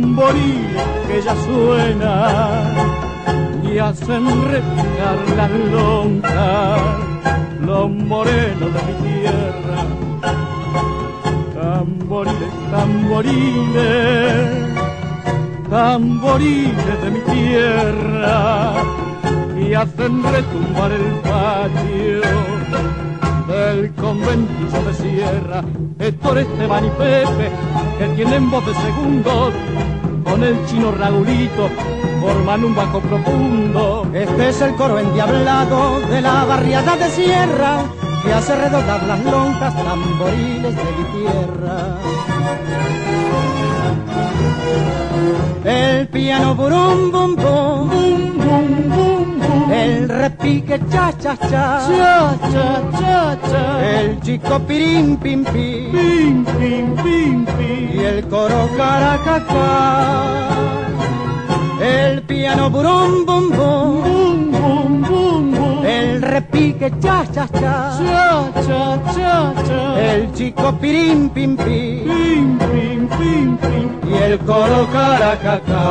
tamboril que ya suena y hacen repicar las lonjas los morenos de mi tierra. Tamboriles, tamboriles, tamboriles de mi tierra y hacen retumbar el patio del conventillo de sierra. Héctor Esteban y Pepe, que tienen voz de segundos, con el chino Raulito forman un bajo profundo. Este es el coro endiablado de la barriada de sierra que hace redoblar las lonjas tamboriles de mi tierra. El piano burum bum bum, bum repique cha cha cha, Cha, cha, cha, cha. el chico pirim pim pim, Pim, pim, pim, pim. y el coro caracacá. El piano burum bum bum, Bum, bum, bum, bum. el repique cha cha cha, Cha, cha, cha, cha. el chico pirim pim pim, Pim, pim, pim, pim. y el coro caracacá.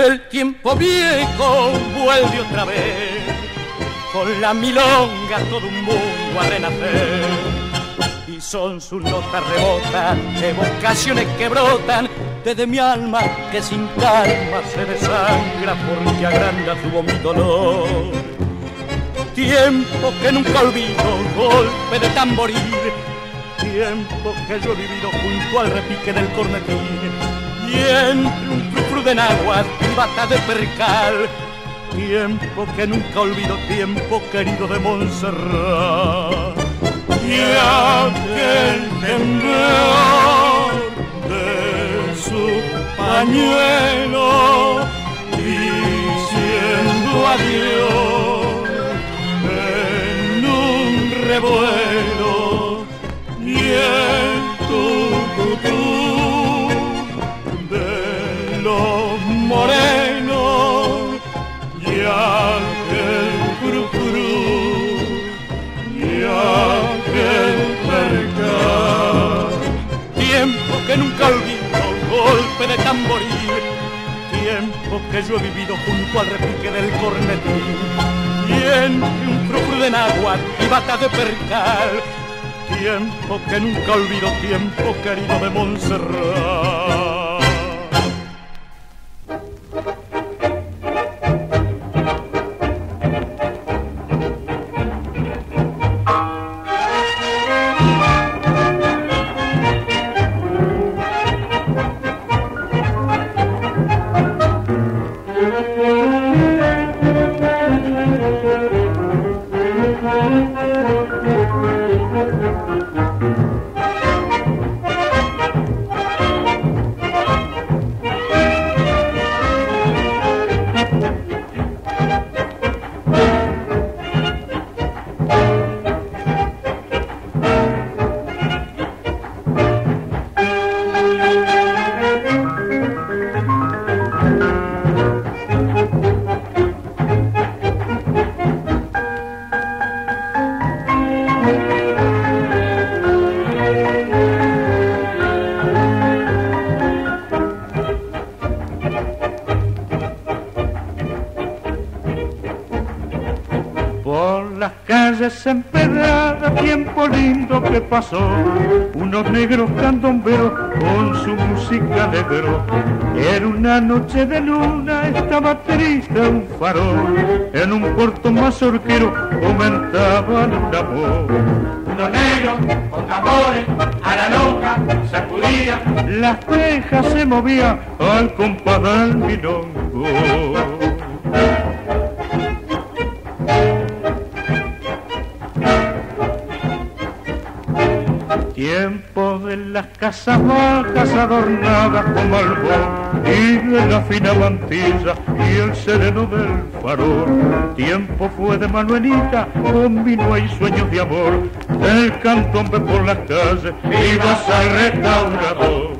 Del tiempo viejo vuelve otra vez, con la milonga todo un mundo a renacer. Y son sus notas rebotas, evocaciones que brotan desde mi alma que sin calma se desangra porque agranda su mi dolor. Tiempo que nunca olvido, golpe de tamboril, tiempo que yo he vivido junto al repique del cornetín entre un frufru de náhuatl y bata de percal. Tiempo que nunca olvido, tiempo querido de Montserrat. Y aquel temblor de su pañuelo que nunca olvido, golpe de tamboril, tiempo que yo he vivido junto al repique del cornetín y entre un frufru de náhuatl y bata de percal. Tiempo que nunca olvido, tiempo querido de Montserrat. Desempedada, tiempo lindo que pasó. Unos negros candomberos con su música negro. Era una noche de luna, estaba triste un farol. En un puerto mazorquero comentaban un amor. Unos negros con tambores a la loca sacudían. Las tejas se movían al compás del milongo. Tiempo de las casas bajas adornadas con malbón y de la fina mantilla y el sereno del farol. Tiempo fue de Manuelita con vino y sueños de amor. El cantón ve por las calles y vas al restaurador.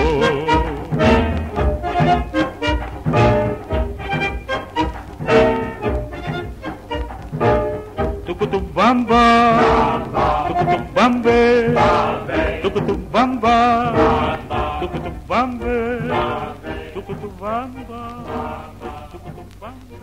tucutubambe, tucutubamba, tucutubambe.